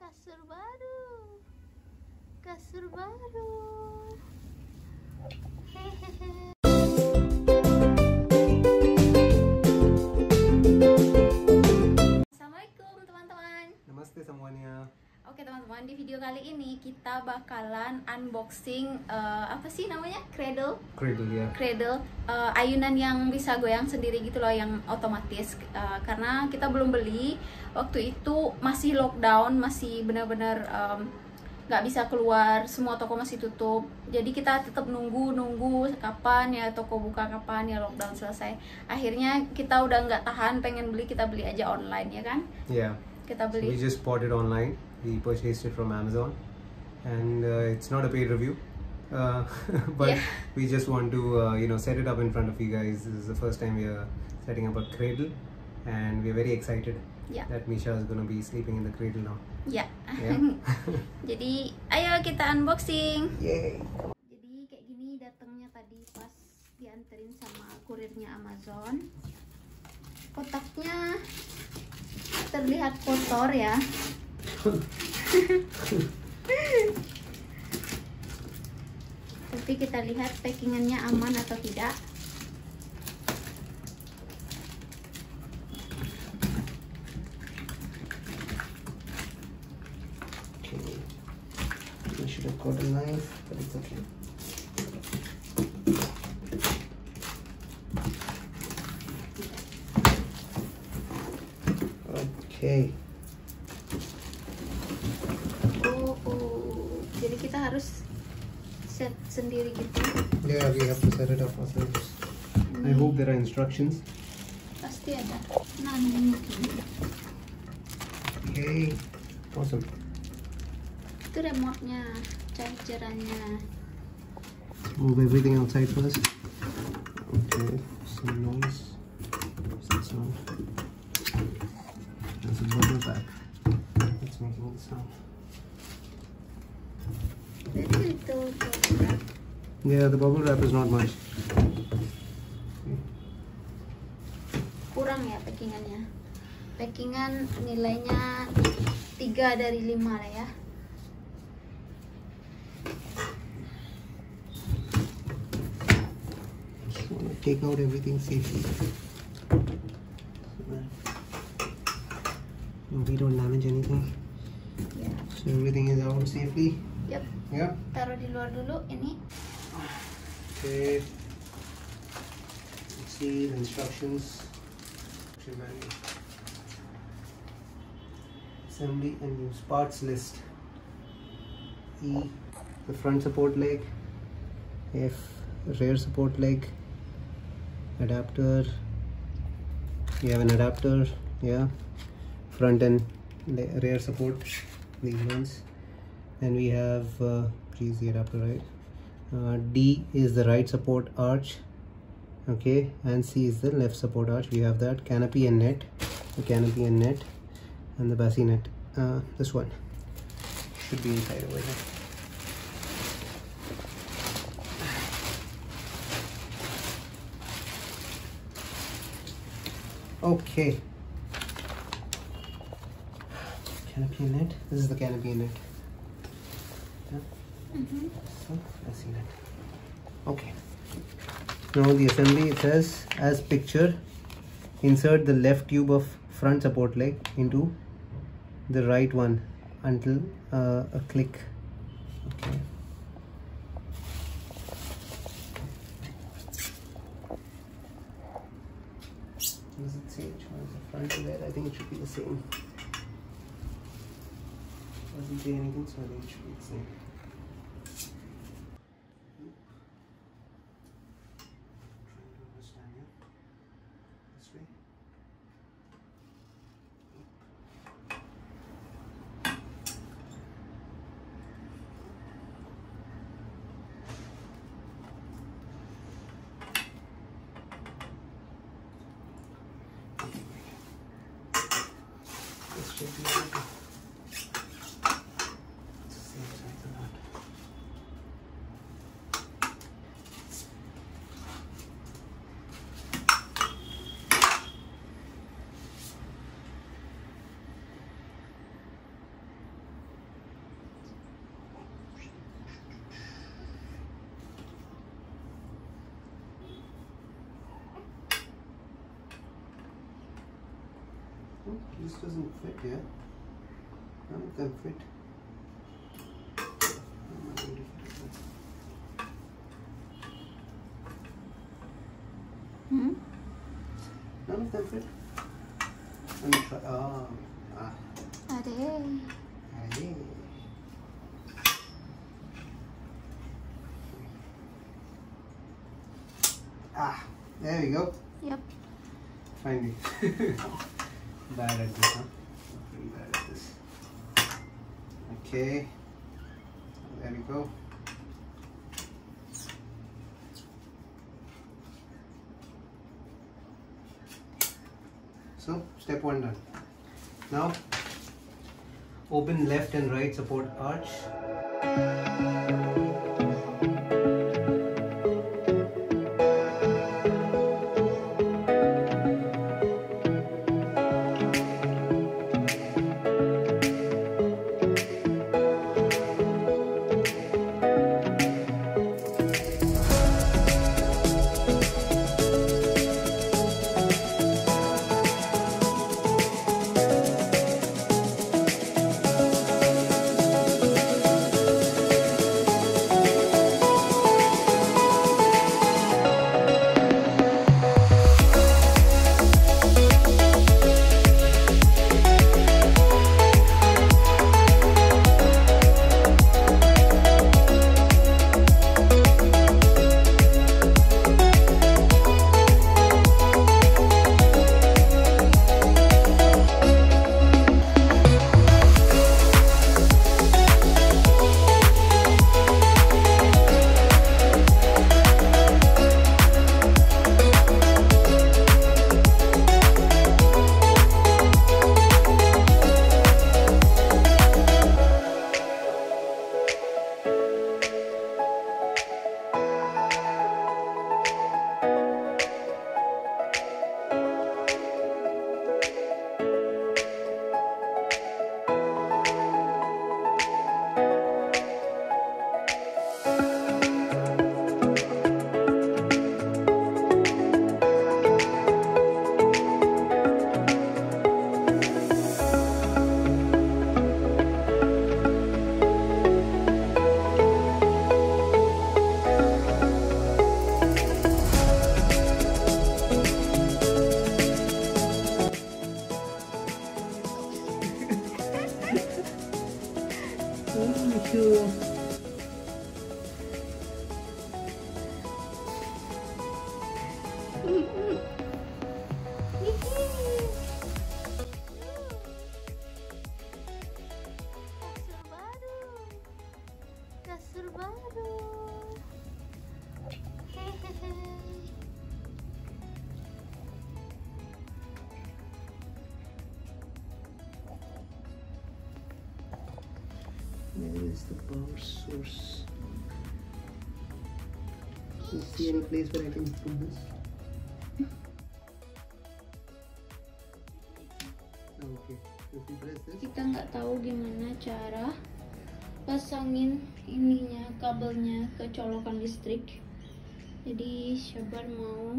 Kasur baru. Kasur baru. Hehehe. Assalamualaikum teman-teman. Namaste semuanya. Oke teman-teman di video kali ini kita bakalan unboxing eh, apa sih namanya? Cradle? Cradle ya. cradle eh, ayunan yang bisa goyang sendiri gitu loh yang otomatis Eh, karena kita belum beli. Waktu itu masih lockdown masih benar-benar nggak bisa keluar semua toko masih tutup. Jadi kita tetap nunggu nunggu kapan ya toko buka kapan ya lockdown selesai. Akhirnya kita udah nggak tahan pengen beli kita beli aja online ya kan? Yeah. kita So we beli just bought it online. We purchased it from Amazon, and uh, it's not a paid review. Uh, but Yeah. we just want to, uh, you know, set it up in front of you guys. This is the first time we are setting up a cradle, and we're very excited ya that Misha is going to be sleeping in the cradle now. ya Yeah. jadi ayo kita unboxing Yay! Jadi kayak gini datangnya tadi pas dianterin sama kurirnya Amazon. Kotaknya terlihat kotor ya. Tapi kita lihat packingannya aman atau tidak. Okay. Instructions. Pasti ada. Nah, ini gini. Okay. Awesome. Itu remote-nya, chargerannya. Move everything outside first. Okay, some noise. What's that sound? There's a bubble back. It's making the sound. Very little bubble. Yeah, the bubble wrap is not much. Kurang ya packingannya packingan nilainya 3 dari 5 lah ya Just want to take out everything safely. We don't damage anything. ya So everything is out safely. yep Yeah. taruh di luar dulu ini Okay. Let's see the instructions. Assembly and use parts list. E, the front support leg. F, rear support leg. Adapter. You have an adapter, yeah. Front and rear support. These ones. And we have, uh, geez, the adapter, right? uh, D is the right support arch okay and C is the left support arch. We have that. Canopy and net. The canopy and net. And the bassinet uh, this one. Should be inside over here. Okay. Canopy and net. This is the canopy and net. Yeah. So, I've seen it. Okay. Now the assembly it says as picture insert the left tube of front support leg into the right one until uh, a click. Okay. Does it say which one is the front and rear? I think it should be the same. Doesn't say anything, so I think it should be the same. Trying to understand here. This way. This should be okay. It's the same size as that. Hmm, this doesn't fit here. None of them fit. I'm not going to fit it. Hmm? None of them fit. Let me try. Oh, ah, hey. Ah, there we go. Yep. Finally. bad at this, huh? Pretty bad at this. Okay. There we go. So, step one done. Now, open left and right support arch. Where is the power source? You see any place where I can put this? Kita nggak tahu gimana cara pasangin ininya kabelnya ke colokan listrik. Jadi Syabar mau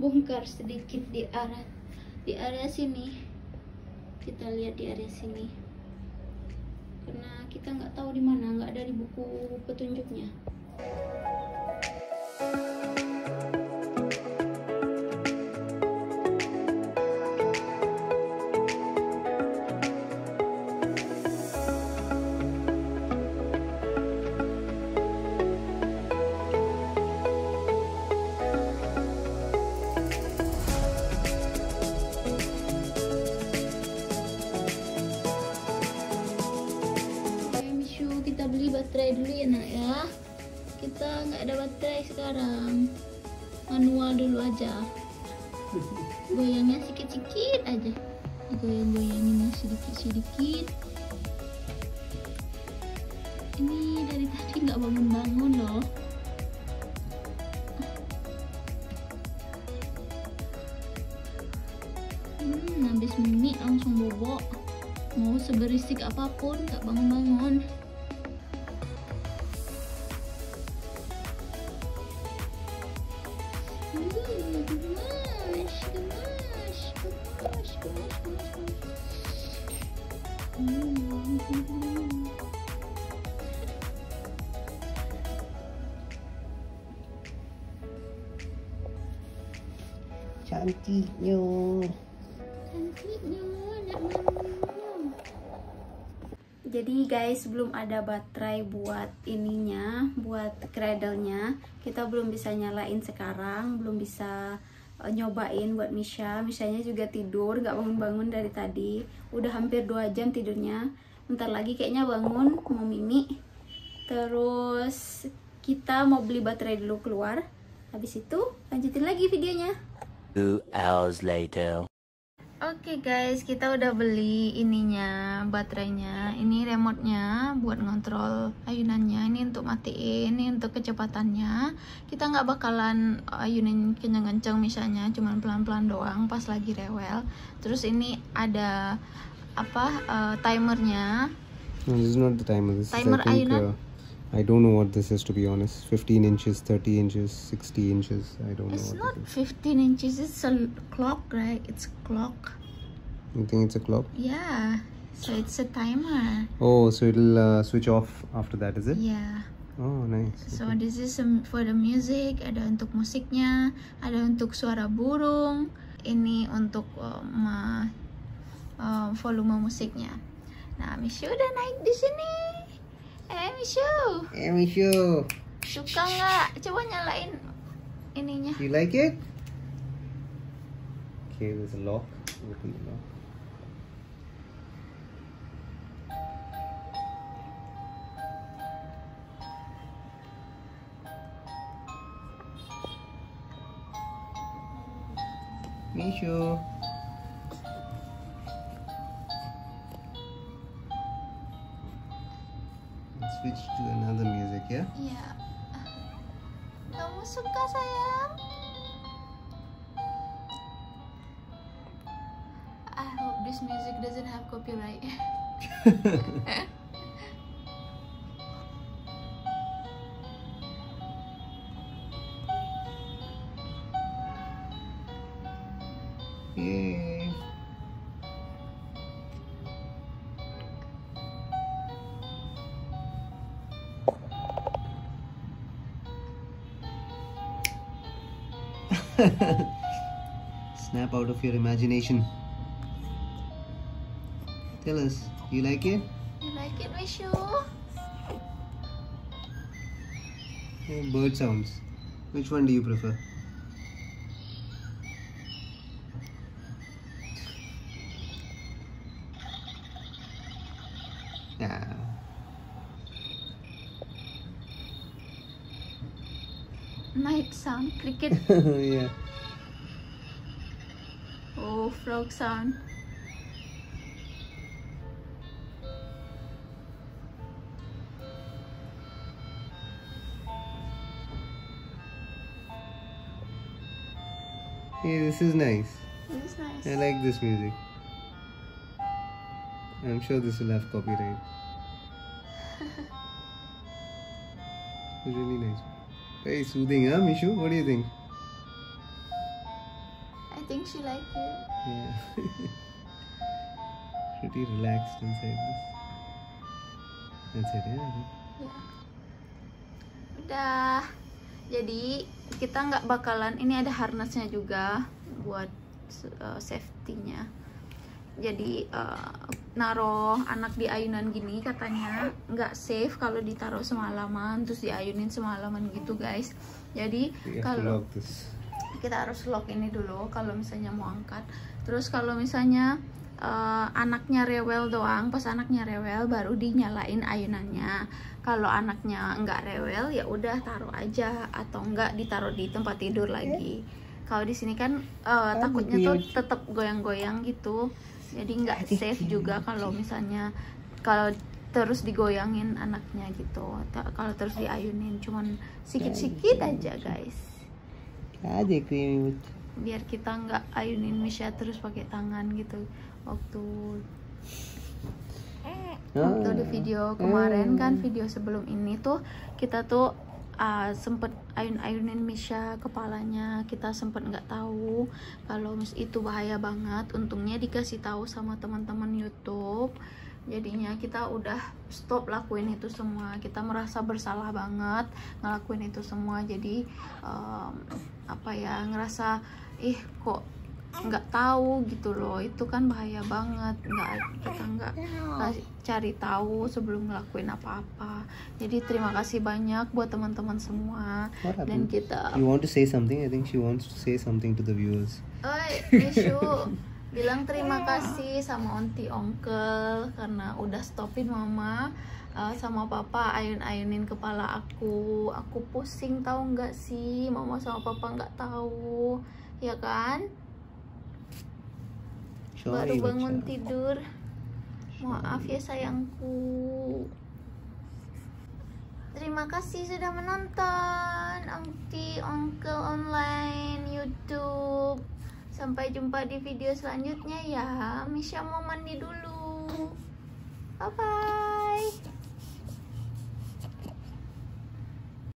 bongkar sedikit di area di area sini. Kita lihat di area sini. Karena kita nggak tahu di mana, nggak ada di buku petunjuknya. Goyangnya sedikit-sedikit aja. Goyang-goyanginnya sedikit-sedikit. Ini dari tadi nggak bangun-bangun loh. Hmm, habis mie langsung bobok mau seberisik apa pun gak bangun-bangun Cantiknya. Jadi guys belum ada baterai buat ininya, buat cradle-nya. Kita belum bisa nyalain sekarang, belum bisa uh, nyobain buat Misha. Mishanya juga tidur, nggak bangun-bangun dari tadi. Udah hampir 2 jam tidurnya. Bentar lagi kayaknya bangun mau mimi. Terus kita mau beli baterai dulu keluar. Habis itu lanjutin lagi videonya. Two hours later. Oke guys, kita udah beli ininya, baterainya. Ini remote-nya buat ngontrol ayunannya. Ini untuk matiin, ini untuk kecepatannya. Kita nggak bakalan ayunin kenceng-kenceng misalnya, cuman pelan-pelan doang pas lagi rewel. Terus ini ada apa eh, timernya. No, this is not the timer. This Timer is, I think, uh, I don't know what this is to be honest. 15 inches, 30 inches, 60 inches. I don't It's know not what it 15 inches, it's a clock, right? It's a clock. You think it's a clock? Yeah, so it's a timer. Oh, so it'll uh, switch off after that, is it? Yeah. Oh, nice. So Okay. this is um, for the music, ada untuk musiknya, ada untuk suara burung, ini untuk um, uh, uh, volume musiknya. Nah, Mishu udah naik di sini. Eh, Mishu, Hey, Mishu, suka nggak? Coba nyalain ininya. you like it? Okay, there's a lock. Open the lock. Mishu. Switch to another music, yeah? Iya. Kamu suka sayang? I hope this music doesn't have copyright. Snap out of your imagination. Tell us, you like it? You like it, Mishu? Yeah, oh, bird sounds. Which one do you prefer? Yeah. Night sound, cricket. yeah. Oh, frog sound. Hey, this is nice. This is nice. I like this music. I'm sure this will have copyright. Really nice. Very soothing, huh, Mishu? What do you think? I think she like it. Yeah. Pretty relaxed inside this. That's it, yeah. Ya. Udah. Jadi kita nggak bakalan. Ini ada harnessnya juga buat uh, safety-nya. Jadi uh, naruh anak di ayunan gini katanya. Nggak safe kalau ditaruh semalaman terus diayunin semalaman gitu guys. Jadi to kalau kita harus lock ini dulu kalau misalnya mau angkat. Terus kalau misalnya eh, anaknya rewel doang pas anaknya rewel baru dinyalain ayunannya. Kalau anaknya nggak rewel ya udah taruh aja. Atau enggak ditaruh di tempat tidur lagi. Kalau di sini kan eh, takutnya tuh tetap goyang-goyang gitu jadi nggak safe juga kalau misalnya kalau terus digoyangin anaknya gitu kalau terus diayunin cuman sikit-sikit aja guys. Aja creamy biar kita nggak ayunin Misha terus pakai tangan gitu waktu waktu di video kemarin kan video sebelum ini tuh kita tuh uh, sempet ayun-ayunin Misha kepalanya kita sempet nggak tahu kalau mis- itu bahaya banget. Untungnya dikasih tahu sama teman-teman YouTube. Jadinya kita udah stop lakuin itu semua. Kita merasa bersalah banget ngelakuin itu semua. Jadi um, apa ya ngerasa ih kok nggak tahu gitu loh. Itu kan bahaya banget. Nggak kita nggak cari tahu sebelum ngelakuin apa-apa. Jadi terima kasih banyak buat teman-teman semua. Dan kita You want to say something? I think she wants to say something to the viewers. Oi, bilang terima kasih sama onti onkel karena udah stopin mama uh, sama papa ayun-ayunin kepala aku. Aku pusing tahu nggak sih? Mama sama papa nggak tahu. Ya kan baru Sorry, bangun bacha. tidur. Maaf ya sayangku. Terima kasih sudah menonton. Onti onkel online YouTube. Sampai jumpa di video selanjutnya ya. Misha mau mandi dulu. Bye bye